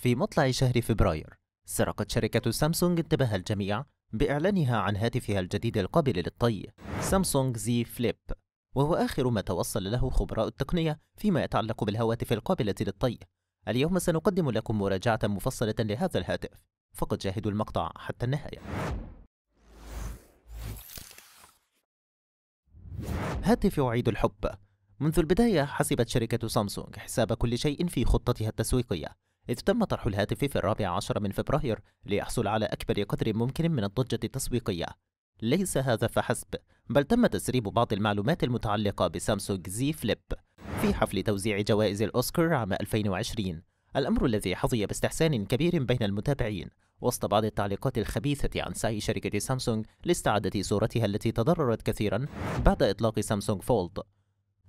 في مطلع شهر فبراير سرقت شركة سامسونج انتباه الجميع بإعلانها عن هاتفها الجديد القابل للطي سامسونج زي فليب وهو آخر ما توصل له خبراء التقنية فيما يتعلق بالهواتف القابلة للطي. اليوم سنقدم لكم مراجعة مفصلة لهذا الهاتف فقد جاهدوا المقطع حتى النهاية. هاتف عيد الحب. منذ البداية حسبت شركة سامسونج حساب كل شيء في خطتها التسويقية إذ تم طرح الهاتف في الرابع عشر من فبراير ليحصل على أكبر قدر ممكن من الضجة التسويقية. ليس هذا فحسب بل تم تسريب بعض المعلومات المتعلقة بسامسونج زي فليب في حفل توزيع جوائز الأوسكار عام 2020 الأمر الذي حظي باستحسان كبير بين المتابعين وسط بعض التعليقات الخبيثة عن سعي شركة سامسونج لاستعادة صورتها التي تضررت كثيرا بعد إطلاق سامسونج فولد.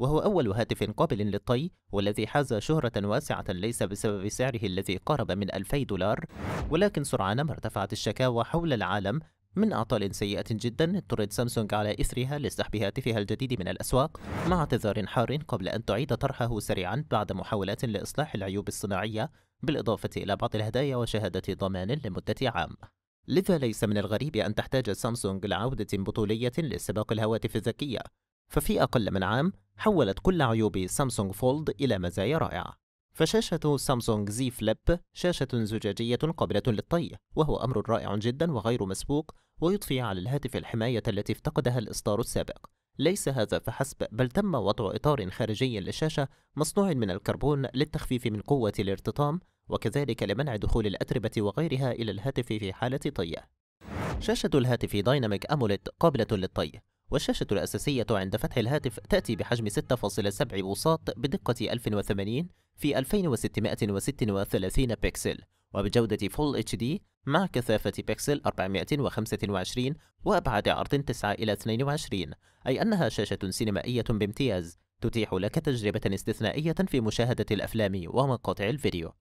وهو أول هاتف قابل للطي والذي حاز شهرة واسعة ليس بسبب سعره الذي قارب من 2000 دولار ولكن سرعان ما ارتفعت الشكاوى حول العالم من أعطال سيئة جدا اضطرت سامسونج على إثرها لسحب هاتفها الجديد من الأسواق مع اعتذار حار قبل أن تعيد طرحه سريعا بعد محاولات لإصلاح العيوب الصناعية بالإضافة إلى بعض الهدايا وشهادة ضمان لمدة عام. لذا ليس من الغريب أن تحتاج سامسونج لعودة بطولية لسباق الهواتف الذكية. ففي أقل من عام حولت كل عيوب سامسونج فولد إلى مزايا رائعة. فشاشة سامسونج Z Flip شاشة زجاجية قابلة للطي وهو أمر رائع جدا وغير مسبوق ويضفي على الهاتف الحماية التي افتقدها الإصدار السابق. ليس هذا فحسب بل تم وضع إطار خارجي للشاشة مصنوع من الكربون للتخفيف من قوة الارتطام وكذلك لمنع دخول الأتربة وغيرها إلى الهاتف في حالة طيه شاشة الهاتف Dynamic AMOLED قابلة للطي. والشاشة الأساسية عند فتح الهاتف تأتي بحجم 6.7 بوصات بدقة 1080 في 2636 بكسل وبجودة Full HD مع كثافة بكسل 425 وأبعاد عرض 9 إلى 22 أي أنها شاشة سينمائية بامتياز تتيح لك تجربة استثنائية في مشاهدة الأفلام ومقاطع الفيديو.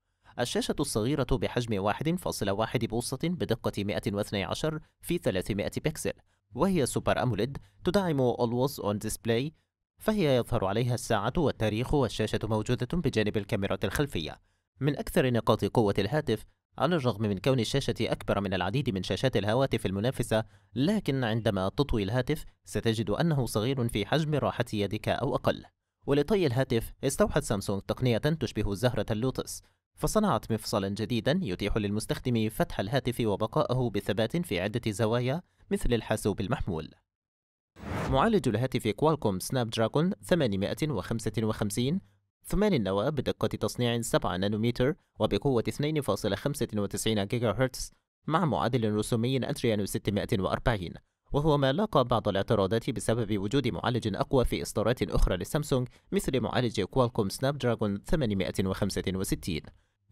الشاشة الصغيرة بحجم 1.1 بوصة بدقة 112 في 300 بكسل وهي Super AMOLED تدعم Always On Display فهي يظهر عليها الساعة والتاريخ والشاشة موجودة بجانب الكاميرا الخلفية. من أكثر نقاط قوة الهاتف على الرغم من كون الشاشة أكبر من العديد من شاشات الهواتف المنافسة لكن عندما تطوي الهاتف ستجد أنه صغير في حجم راحة يدك أو أقل. ولطي الهاتف استوحت سامسونج تقنية تشبه زهرة اللوتس فصنعت مفصلا جديدا يتيح للمستخدم فتح الهاتف وبقائه بثبات في عدة زوايا. مثل الحاسوب المحمول. معالج الهاتف كوالكوم سناب دراجون 855 ثماني النواة بدقة تصنيع 7 نانومتر وبقوة 2.95 جيجا هرتز مع معالج رسومي أدريانو 640 وهو ما لاقى بعض الاعتراضات بسبب وجود معالج أقوى في إصدارات أخرى لسامسونج مثل معالج كوالكوم سناب دراجون 865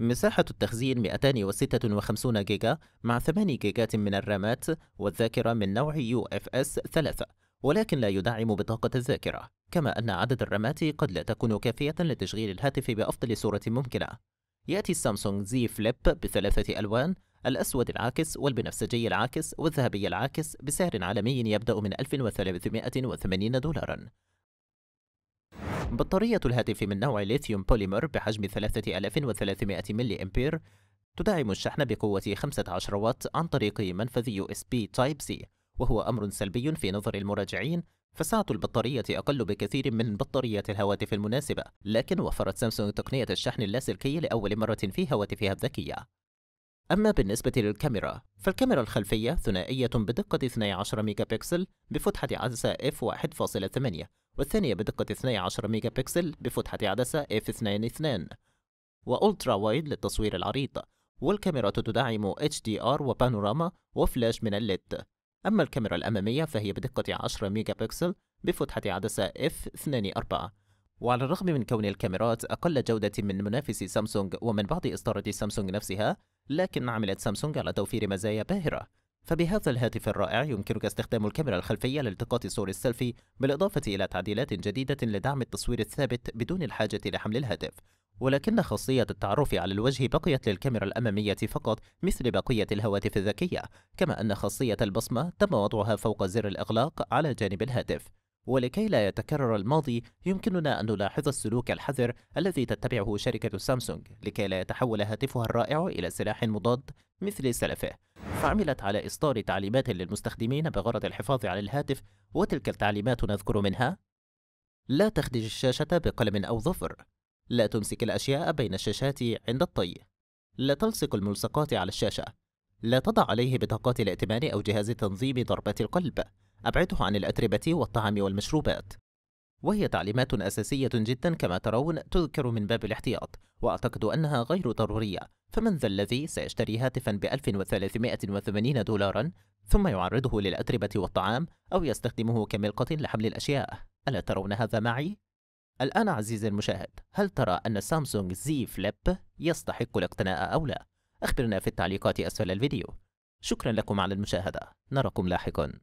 مساحة التخزين 256 جيجا مع 8 جيجات من الرامات والذاكرة من نوع UFS 3 ولكن لا يدعم بطاقة الذاكرة كما أن عدد الرامات قد لا تكون كافية لتشغيل الهاتف بأفضل صورة ممكنة. يأتي السامسونج زي فليب بثلاثة ألوان الأسود العاكس والبنفسجي العاكس والذهبي العاكس بسعر عالمي يبدأ من 1380 دولارا. بطارية الهاتف من نوع ليثيوم بوليمر بحجم 3300 ملي أمبير تدعم الشحن بقوة 15 واط عن طريق منفذ USB Type-C وهو أمر سلبي في نظر المراجعين. فسعة البطارية أقل بكثير من بطاريات الهواتف المنافسة لكن وفرت سامسونج تقنية الشحن اللاسلكي لأول مرة في هواتفها الذكية. أما بالنسبة للكاميرا فالكاميرا الخلفية ثنائية بدقة 12 ميجا بكسل بفتحة عدسة f1.8 والثانية بدقة 12 ميجا بكسل بفتحة عدسة f2.2 و Ultra Wide للتصوير العريض والكاميرا تدعم HDR وبانوراما وفلاش من ال LED. أما الكاميرا الأمامية فهي بدقة 10 ميجا بكسل بفتحة عدسة f2.4 وعلى الرغم من كون الكاميرات أقل جودة من منافس سامسونج ومن بعض إصدارات سامسونج نفسها لكن عملت سامسونج على توفير مزايا باهرة. فبهذا الهاتف الرائع يمكنك استخدام الكاميرا الخلفية لالتقاط صور السيلفي بالإضافة إلى تعديلات جديدة لدعم التصوير الثابت بدون الحاجة لحمل الهاتف. ولكن خاصية التعرف على الوجه بقيت للكاميرا الأمامية فقط مثل بقية الهواتف الذكية. كما أن خاصية البصمة تم وضعها فوق زر الإغلاق على جانب الهاتف. ولكي لا يتكرر الماضي يمكننا أن نلاحظ السلوك الحذر الذي تتبعه شركة سامسونج لكي لا يتحول هاتفها الرائع إلى سلاح مضاد مثل سلفه. فعملت على إصدار تعليمات للمستخدمين بغرض الحفاظ على الهاتف وتلك التعليمات نذكر منها لا تخدج الشاشة بقلم أو ظفر. لا تمسك الأشياء بين الشاشات عند الطي. لا تلصق الملصقات على الشاشة. لا تضع عليه بطاقات الائتمان أو جهاز تنظيم ضربات القلب. أبعده عن الأتربة والطعام والمشروبات. وهي تعليمات أساسية جدا كما ترون تذكر من باب الاحتياط وأعتقد أنها غير ضرورية. فمن ذا الذي سيشتري هاتفا ب 1380 دولارا ثم يعرضه للأتربة والطعام أو يستخدمه كملقة لحمل الأشياء. ألا ترون هذا معي؟ الآن عزيزي المشاهد هل ترى أن سامسونج زي فليب يستحق الاقتناء أو لا؟ أخبرنا في التعليقات أسفل الفيديو. شكرا لكم على المشاهدة. نراكم لاحقا.